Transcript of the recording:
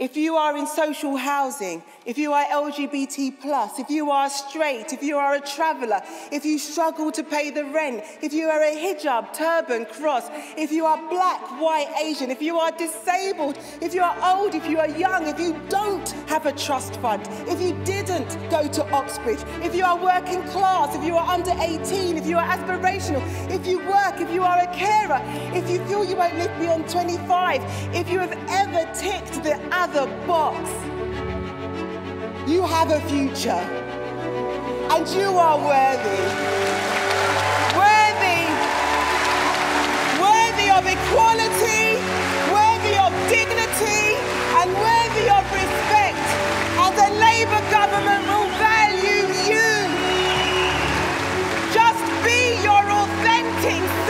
if you are in social housing, if you are LGBT, if you are straight, if you are a traveller, if you struggle to pay the rent, if you are a hijab, turban, cross, if you are black, white, Asian, if you are disabled, if you are old, if you are young, if you don't have a trust fund, if you didn't go to Oxbridge, if you are working class, if you are under 18, if you are aspirational, if you work, if you are a carer, if you feel you won't live beyond 25, if you have ever ticked the the box, you have a future and you are worthy. Worthy. Worthy of equality, worthy of dignity, and worthy of respect. And the Labour government will value you. Just be your authentic self.